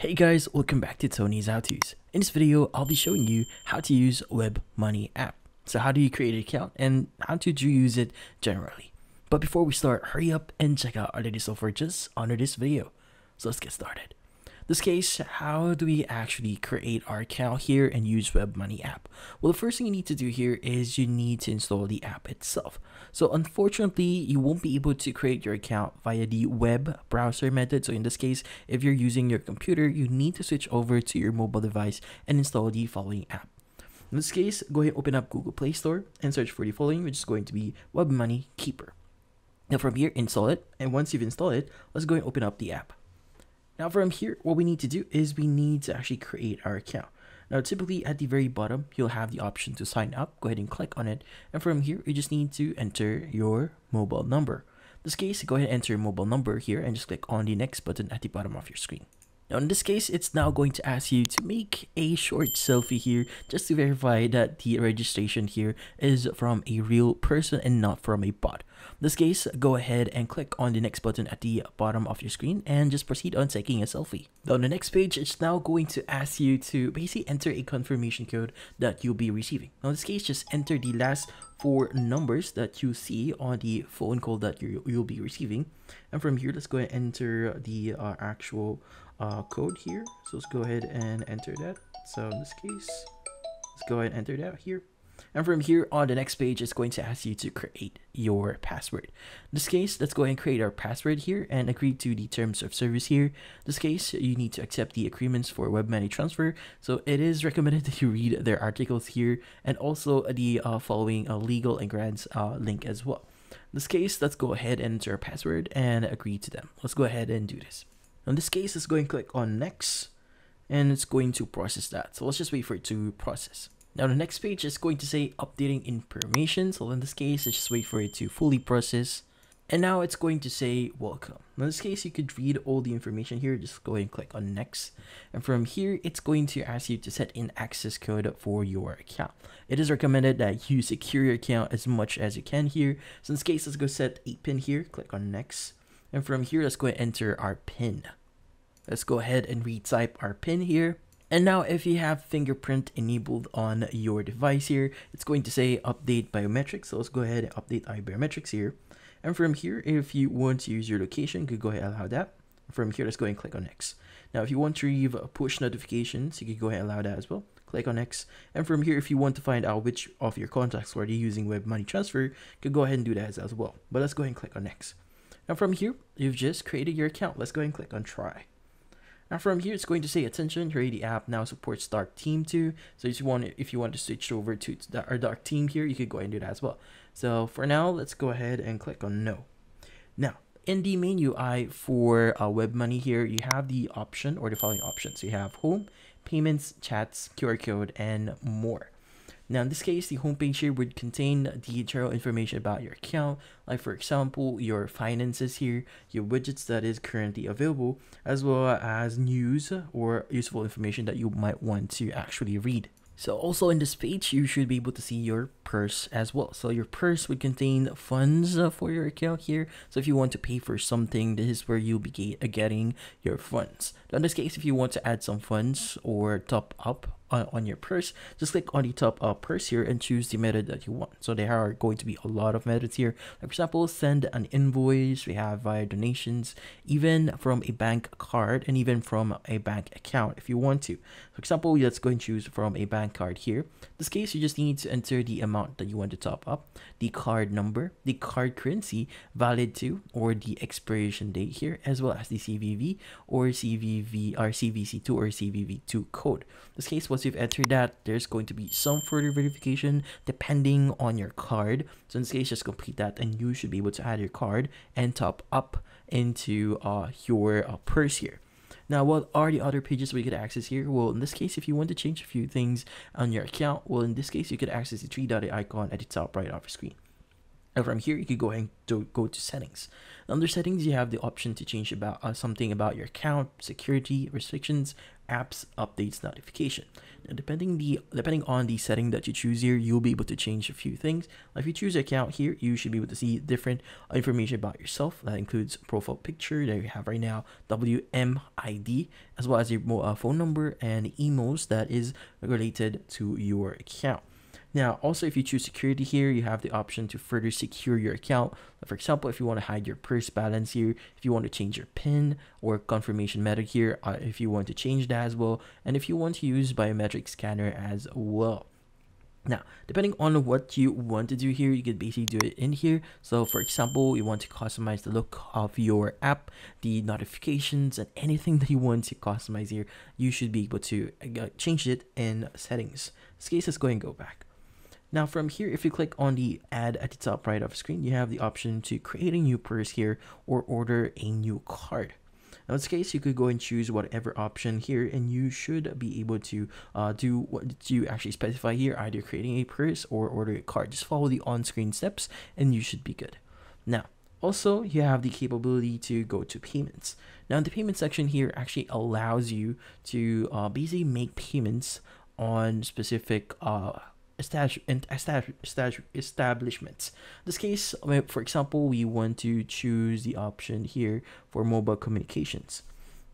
Hey guys, welcome back to Tony's How To's. In this video, I'll be showing you how to use Web Money app. So how do you create an account and how to use it generally. But before we start, hurry up and check out our latest offer just under this video. So let's get started this case, how do we actually create our account here and use WebMoney app? Well, the first thing you need to do here is you need to install the app itself. So unfortunately, you won't be able to create your account via the web browser method. So in this case, if you're using your computer, you need to switch over to your mobile device and install the following app. In this case, go ahead and open up Google Play Store and search for the following, which is going to be WebMoney Keeper. Now from here, install it. And once you've installed it, let's go and open up the app. Now from here, what we need to do is we need to actually create our account. Now typically at the very bottom, you'll have the option to sign up. Go ahead and click on it. And from here, you just need to enter your mobile number. In this case, go ahead and enter your mobile number here and just click on the next button at the bottom of your screen. Now in this case, it's now going to ask you to make a short selfie here just to verify that the registration here is from a real person and not from a bot. In this case, go ahead and click on the next button at the bottom of your screen and just proceed on taking a selfie. Now on the next page, it's now going to ask you to basically enter a confirmation code that you'll be receiving. Now in this case, just enter the last four numbers that you see on the phone call that you, you'll be receiving. And from here, let's go and enter the uh, actual uh, code here. So let's go ahead and enter that. So in this case, let's go ahead and enter that here. And from here on the next page, it's going to ask you to create your password. In this case, let's go ahead and create our password here and agree to the terms of service here. In this case, you need to accept the agreements for web money transfer. So it is recommended that you read their articles here and also the uh, following uh, legal and grants uh, link as well. In this case, let's go ahead and enter our password and agree to them. Let's go ahead and do this. In this case, let's go click on next and it's going to process that. So let's just wait for it to process. Now the next page is going to say updating information. So in this case, let's just wait for it to fully process. And now it's going to say welcome. In this case, you could read all the information here. Just go ahead and click on next. And from here, it's going to ask you to set in access code for your account. It is recommended that you secure your account as much as you can here. So in this case, let's go set a pin here. Click on next. And from here, let's go and enter our PIN. Let's go ahead and retype our PIN here. And now if you have fingerprint enabled on your device here, it's going to say update biometrics. So let's go ahead and update our biometrics here. And from here, if you want to use your location, you could go ahead and allow that. From here, let's go and click on next. Now, if you want to receive push notifications, you can go ahead and allow that as well. Click on next. And from here, if you want to find out which of your contacts are using web money transfer, you can go ahead and do that as well. But let's go ahead and click on next. Now from here, you've just created your account. Let's go and click on try. Now from here, it's going to say attention. Here, the app now supports Dark Theme too. So if you want, if you want to switch over to our Dark Theme here, you could go ahead and do that as well. So for now, let's go ahead and click on No. Now in the main UI for uh, Web Money here, you have the option or the following options. You have Home, Payments, Chats, QR Code, and more. Now in this case, the homepage here would contain general information about your account, like for example, your finances here, your widgets that is currently available, as well as news or useful information that you might want to actually read. So also in this page, you should be able to see your purse as well. So your purse would contain funds for your account here. So if you want to pay for something, this is where you'll be getting your funds. Now in this case, if you want to add some funds or top up on, on your purse, just click on the top uh, purse here and choose the method that you want. So there are going to be a lot of methods here. Like for example, send an invoice, we have via donations, even from a bank card and even from a bank account if you want to. For example, let's go and choose from a bank card here. In this case, you just need to enter the amount that you want to top up, the card number, the card currency valid to, or the expiration date here, as well as the CVV or CVV or CVC2 or CVV2 code. This case, once you've entered that, there's going to be some further verification depending on your card. So in this case, just complete that and you should be able to add your card and top up into uh, your uh, purse here. Now, what are the other pages we could access here? Well, in this case, if you want to change a few things on your account, well, in this case, you could access the three dotted icon at the top right of your screen. Now from here, you could go and do, go to settings. Under settings, you have the option to change about uh, something about your account, security, restrictions, apps, updates, notification. Now, depending the depending on the setting that you choose here, you'll be able to change a few things. If you choose account here, you should be able to see different information about yourself. That includes profile picture that you have right now, WMID, as well as your uh, phone number and emails that is related to your account. Now, also, if you choose security here, you have the option to further secure your account. For example, if you want to hide your purse balance here, if you want to change your PIN or confirmation method here, uh, if you want to change that as well, and if you want to use biometric scanner as well. Now, depending on what you want to do here, you can basically do it in here. So for example, you want to customize the look of your app, the notifications and anything that you want to customize here, you should be able to uh, change it in settings. In this case, let's go and go back. Now from here, if you click on the add at the top right of the screen, you have the option to create a new purse here or order a new card. Now in this case, you could go and choose whatever option here and you should be able to uh, do what you actually specify here, either creating a purse or order a card. Just follow the on-screen steps and you should be good. Now, also, you have the capability to go to payments. Now, the payment section here actually allows you to uh, basically make payments on specific uh, establishments. In this case, for example, we want to choose the option here for mobile communications.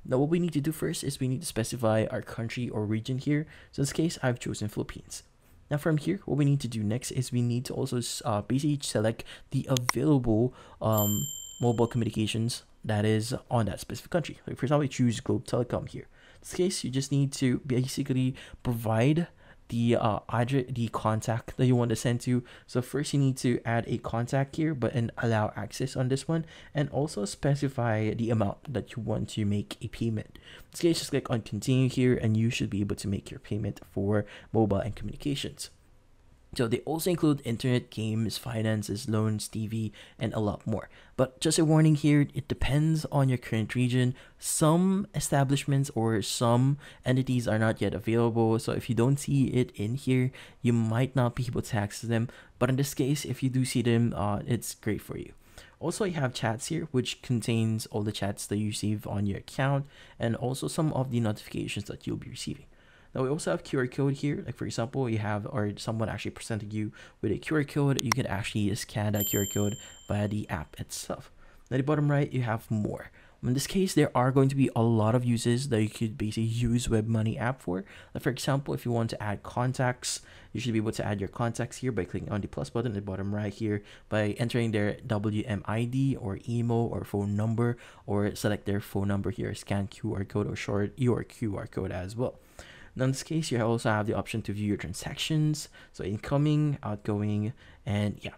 Now, what we need to do first is we need to specify our country or region here. So in this case, I've chosen Philippines. Now from here, what we need to do next is we need to also uh, basically select the available um, mobile communications that is on that specific country. Like for example, we choose Globe Telecom here. In this case, you just need to basically provide the uh, address, the contact that you want to send to. So first you need to add a contact here, but and allow access on this one, and also specify the amount that you want to make a payment. In this case, just click on continue here, and you should be able to make your payment for mobile and communications. So they also include internet, games, finances, loans, TV, and a lot more. But just a warning here, it depends on your current region. Some establishments or some entities are not yet available. So if you don't see it in here, you might not be able to access them. But in this case, if you do see them, uh, it's great for you. Also, you have chats here, which contains all the chats that you receive on your account and also some of the notifications that you'll be receiving. Now we also have QR code here. Like for example, you have or someone actually presented you with a QR code. You can actually scan that QR code via the app itself. Now the bottom right, you have more. In this case, there are going to be a lot of uses that you could basically use WebMoney app for. Like for example, if you want to add contacts, you should be able to add your contacts here by clicking on the plus button at the bottom right here by entering their WMID or email or phone number or select their phone number here, scan QR code or short your QR code as well. Now in this case, you also have the option to view your transactions, so incoming, outgoing, and yeah.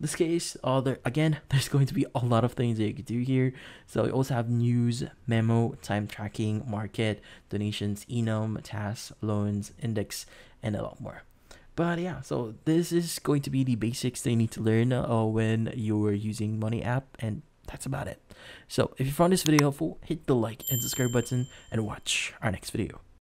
In this case, uh, there, again, there's going to be a lot of things that you can do here. So you also have news, memo, time tracking, market, donations, enum, tasks, loans, index, and a lot more. But yeah, so this is going to be the basics that you need to learn uh, when you're using Money app, and that's about it. So if you found this video helpful, hit the like and subscribe button and watch our next video.